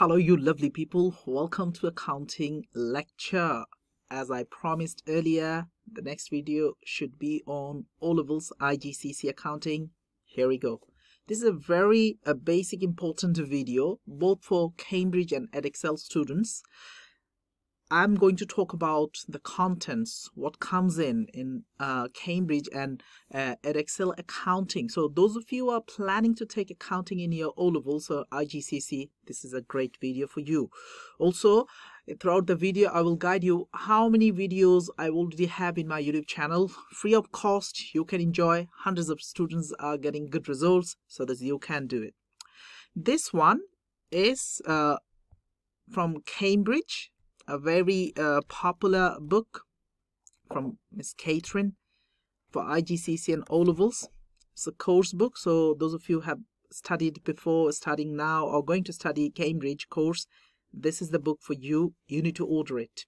Hello, you lovely people. Welcome to accounting lecture. As I promised earlier, the next video should be on O levels IGCSE accounting. Here we go. This is a very a basic important video both for Cambridge and Edexcel students. I'm going to talk about the contents, what comes in in uh, Cambridge and uh, Edexcel accounting. So those of you are planning to take accounting in your O-levels or IGCSE, this is a great video for you. Also, throughout the video, I will guide you how many videos I already have in my YouTube channel. Free of cost, you can enjoy. Hundreds of students are getting good results so that you can do it. This one is uh, from Cambridge a very uh, popular book from Miss Catherine for IGCSE and O levels. It's a course book, so those of you have studied before, studying now, or going to study Cambridge course, this is the book for you. You need to order it.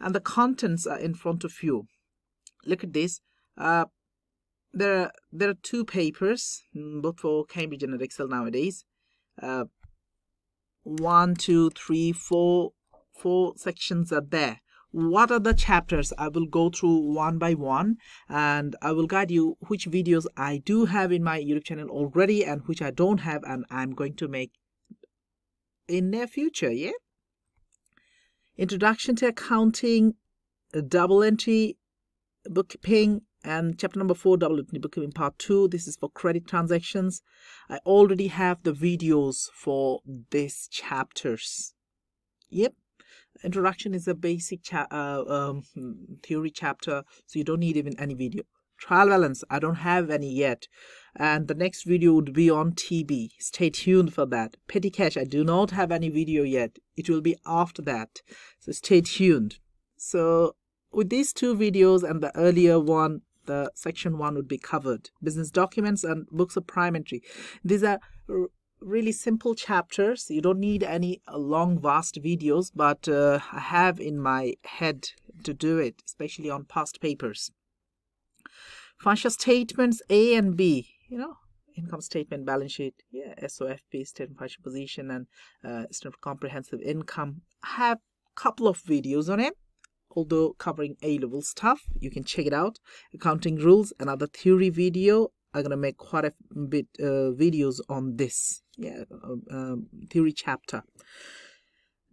And the contents are in front of you. Look at this. Uh, there are there are two papers, mm, both for Cambridge and Edexcel nowadays. Uh, one, two, three, four, four sections are there. What are the chapters? I will go through one by one and i will guide you which videos i do have in my youtube channel already and which i don't have and i'm going to make in near future yeah? Introduction to accounting double entry bookkeeping and chapter number four double entry bookkeeping part two. This is for credit transactions. I already have the videos for these chapters. Yep introduction is a basic cha uh, um, theory chapter so you don't need even any video. Trial balance i don't have any yet. And the next video would be on tb stay tuned for that. Petty cash i do not have any video yet. It will be after that. So stay tuned. So with these two videos and the earlier one the section one would be covered. Business documents and books of prime entry. These are really simple chapters. You don't need any long, vast videos, but uh, I have in my head to do it, especially on past papers. Financial statements A and B, you know, income statement, balance sheet, yeah, SOFP, statement financial position, and uh, statement comprehensive income. I have a couple of videos on it although covering A-level stuff. You can check it out. Accounting rules, another theory video. I'm gonna make quite a bit uh, videos on this yeah, um, theory chapter.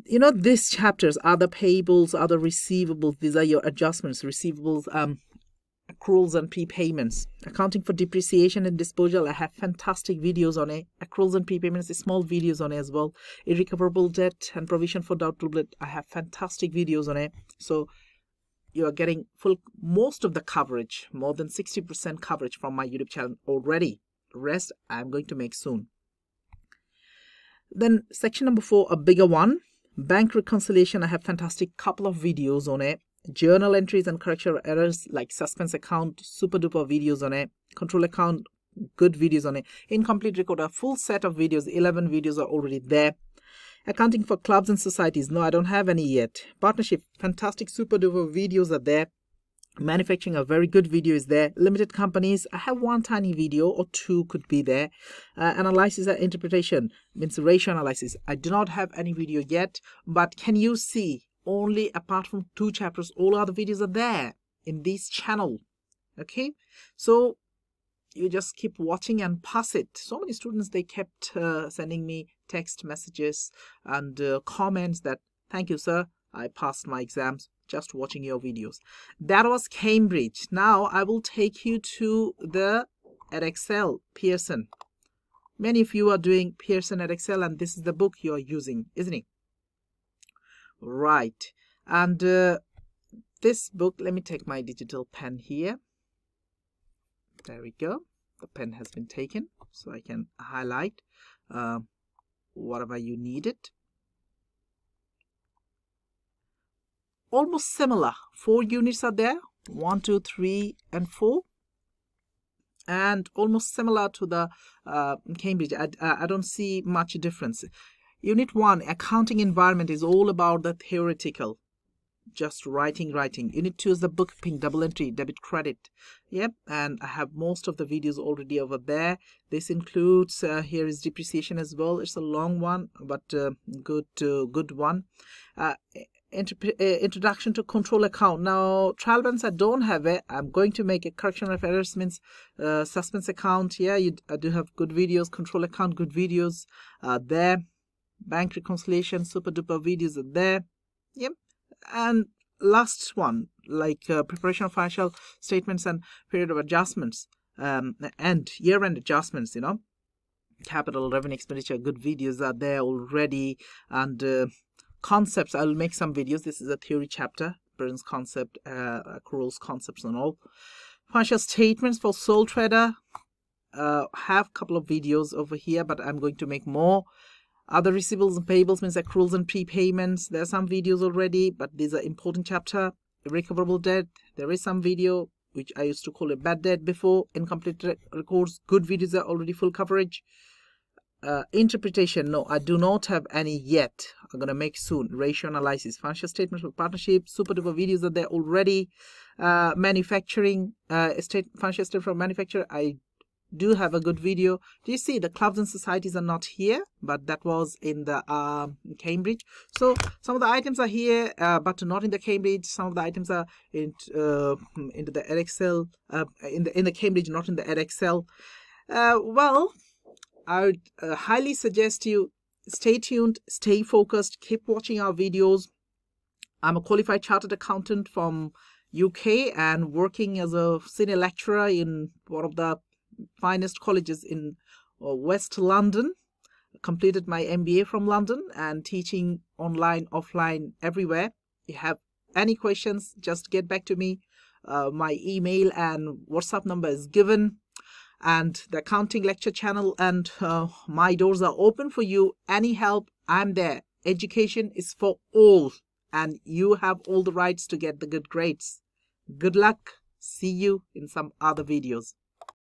You know, these chapters are the payables, are the receivables. These are your adjustments, receivables, um, accruals and prepayments. Accounting for depreciation and disposal, I have fantastic videos on it. Accruals and prepayments, small videos on it as well. Irrecoverable debt and provision for doubtful debt, I have fantastic videos on it. So you are getting full most of the coverage, more than 60% coverage from my YouTube channel already. rest I'm going to make soon. Then section number four, a bigger one. Bank reconciliation, I have fantastic couple of videos on it. Journal entries and correction errors like suspense account, super duper videos on it. Control account, good videos on it. Incomplete record, a full set of videos, 11 videos are already there. Accounting for clubs and societies, no, I don't have any yet. Partnership, fantastic super duper videos are there. Manufacturing a very good video is there. Limited companies. I have one tiny video or two could be there. Uh, analysis and interpretation. Means ratio analysis. I do not have any video yet but can you see only apart from two chapters all other videos are there in this channel? Okay? So you just keep watching and pass it. So many students they kept uh, sending me text messages and uh, comments that thank you sir i passed my exams just watching your videos. That was Cambridge. Now I will take you to the Edexcel Pearson. Many of you are doing Pearson Edexcel and this is the book you are using, isn't it? Right. And uh, this book, let me take my digital pen here. There we go. The pen has been taken so I can highlight uh, whatever you needed. almost similar. Four units are there, one, two, three, and four. And almost similar to the uh, Cambridge. I, I don't see much difference. Unit 1, accounting environment, is all about the theoretical. Just writing writing. You need to use the bookkeeping double entry debit credit. Yep and i have most of the videos already over there. This includes uh, here is depreciation as well. It's a long one but uh, good uh, good one. Uh, uh, introduction to control account. Now trial balance i don't have it i'm going to make a correction of errors means uh, suspense account. Yeah you I do have good videos control account good videos there. Bank reconciliation super duper videos are there. Yep and last one like uh, preparation of financial statements and period of adjustments um, and year-end adjustments you know. Capital revenue expenditure good videos are there already and uh, concepts i'll make some videos. This is a theory chapter Burns concept uh, accruals concepts and all. Financial statements for sole trader. Uh, have a couple of videos over here but i'm going to make more other receivables and payables means accruals and prepayments. There are some videos already, but these are important chapter. Recoverable debt. There is some video which I used to call a bad debt before. Incomplete records. Good videos are already full coverage. Uh, interpretation. No, I do not have any yet. I'm gonna make soon. Ratio analysis. Financial statements for partnership. Super duper videos are there already. Uh, manufacturing. Uh, state financial statement from manufacturer. I do have a good video. Do you see the clubs and societies are not here, but that was in the uh, Cambridge. So some of the items are here, uh, but not in the Cambridge. Some of the items are in uh, into the Edexcel, uh, in the in the Cambridge, not in the Edexcel. Uh, well, I would uh, highly suggest you stay tuned, stay focused, keep watching our videos. I'm a qualified chartered accountant from UK and working as a senior lecturer in one of the finest colleges in uh, West London. Completed my MBA from London and teaching online, offline, everywhere. If you have any questions, just get back to me. Uh, my email and WhatsApp number is given. And the accounting lecture channel and uh, my doors are open for you. Any help i'm there. Education is for all. And you have all the rights to get the good grades. Good luck. See you in some other videos